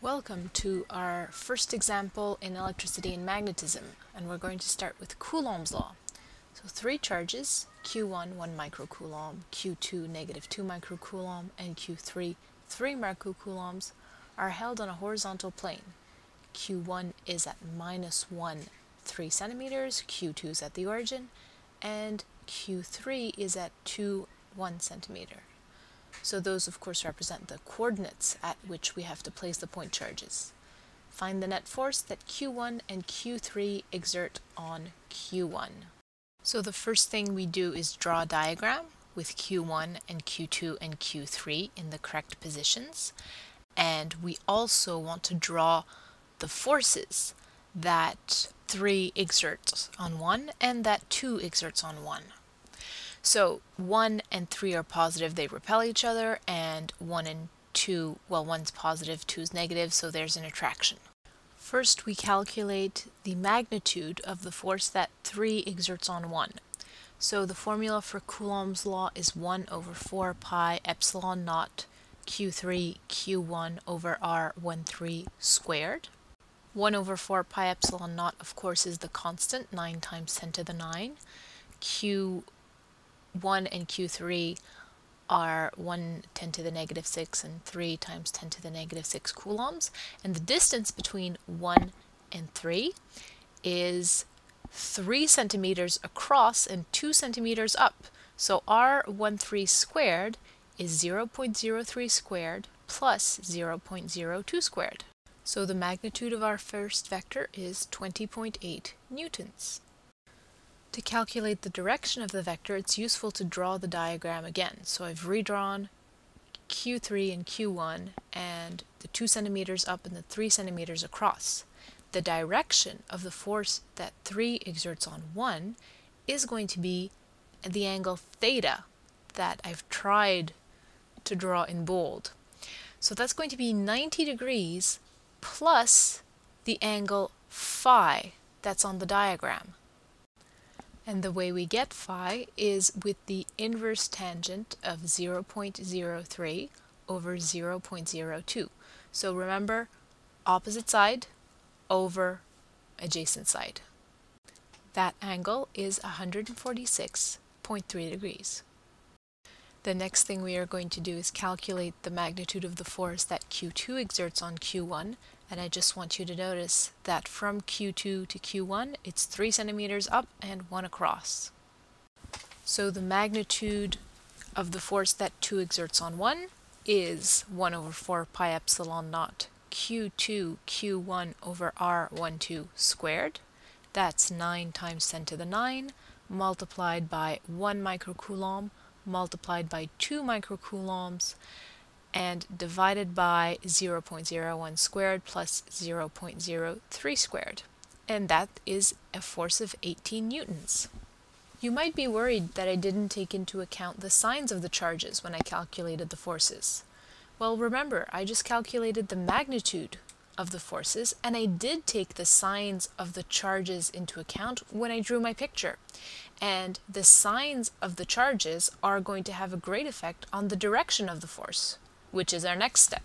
Welcome to our first example in electricity and magnetism, and we're going to start with Coulomb's law. So three charges, Q1 1 microcoulomb, Q2 negative 2 microcoulomb, and Q3 3 microcoulombs are held on a horizontal plane. Q1 is at minus 1 3 centimeters, Q2 is at the origin, and Q3 is at 2 1 centimeter. So those of course represent the coordinates at which we have to place the point charges. Find the net force that Q1 and Q3 exert on Q1. So the first thing we do is draw a diagram with Q1 and Q2 and Q3 in the correct positions. And we also want to draw the forces that 3 exerts on 1 and that 2 exerts on 1. So 1 and 3 are positive, they repel each other, and 1 and 2, well, 1's positive, 2 is negative, so there's an attraction. First, we calculate the magnitude of the force that 3 exerts on 1. So the formula for Coulomb's law is 1 over 4 pi epsilon naught q3 q1 over r13 squared. 1 over 4 pi epsilon naught, of course, is the constant, 9 times 10 to the 9. q 1 and Q3 are 1 10 to the negative 6 and 3 times 10 to the negative 6 coulombs. And the distance between 1 and 3 is 3 centimeters across and 2 centimeters up. So R13 squared is 0.03 squared plus 0.02 squared. So the magnitude of our first vector is 20.8 newtons. To calculate the direction of the vector, it's useful to draw the diagram again. So I've redrawn Q3 and Q1 and the 2 centimeters up and the 3 centimeters across. The direction of the force that 3 exerts on 1 is going to be the angle theta that I've tried to draw in bold. So that's going to be 90 degrees plus the angle phi that's on the diagram. And the way we get phi is with the inverse tangent of 0.03 over 0.02. So remember, opposite side over adjacent side. That angle is 146.3 degrees. The next thing we are going to do is calculate the magnitude of the force that Q2 exerts on Q1 and I just want you to notice that from Q2 to Q1 it's 3 centimeters up and 1 across. So the magnitude of the force that 2 exerts on 1 is 1 over 4 pi epsilon naught Q2 Q1 over R12 squared. That's 9 times 10 to the 9 multiplied by 1 microcoulomb multiplied by 2 microcoulombs and divided by 0.01 squared plus 0.03 squared. And that is a force of 18 newtons. You might be worried that I didn't take into account the signs of the charges when I calculated the forces. Well, remember, I just calculated the magnitude of the forces, and I did take the signs of the charges into account when I drew my picture. And the signs of the charges are going to have a great effect on the direction of the force which is our next step.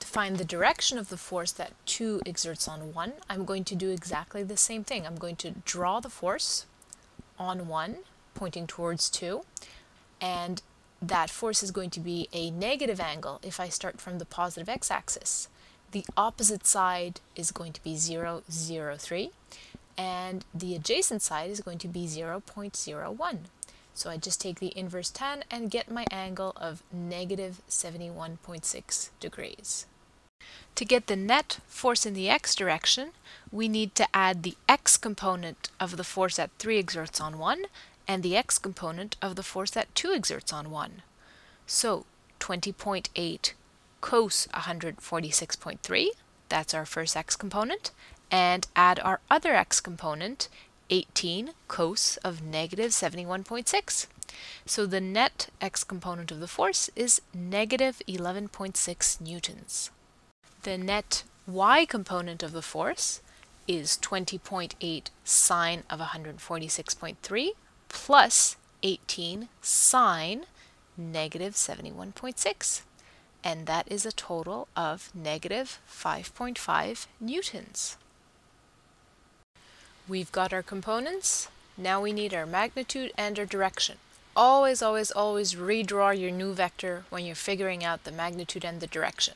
To find the direction of the force that 2 exerts on 1, I'm going to do exactly the same thing. I'm going to draw the force on 1, pointing towards 2, and that force is going to be a negative angle if I start from the positive x-axis. The opposite side is going to be 0, 0, 3, and the adjacent side is going to be 0 0.01. So I just take the inverse tan and get my angle of negative 71.6 degrees. To get the net force in the x direction, we need to add the x component of the force that 3 exerts on 1 and the x component of the force that 2 exerts on 1. So 20.8 cos 146.3, that's our first x component, and add our other x component, 18 cos of negative 71.6. So the net x component of the force is negative 11.6 newtons. The net y component of the force is 20.8 sine of 146.3 plus 18 sine negative 71.6. and that is a total of negative 5.5 newtons. We've got our components, now we need our magnitude and our direction. Always, always, always redraw your new vector when you're figuring out the magnitude and the direction.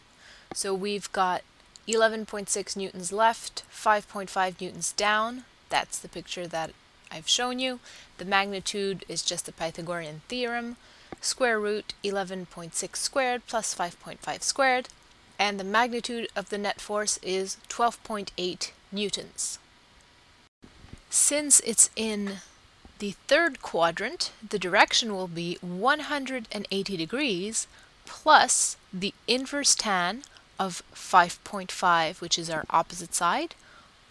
So we've got 11.6 newtons left, 5.5 newtons down. That's the picture that I've shown you. The magnitude is just the Pythagorean theorem. Square root 11.6 squared plus 5.5 squared. And the magnitude of the net force is 12.8 newtons. Since it's in the third quadrant, the direction will be 180 degrees plus the inverse tan of 5.5, which is our opposite side,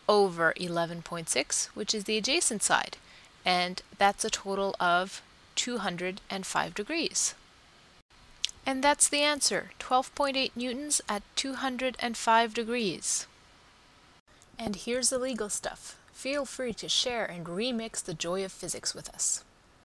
over 11.6, which is the adjacent side. And that's a total of 205 degrees. And that's the answer, 12.8 newtons at 205 degrees. And here's the legal stuff. Feel free to share and remix the joy of physics with us.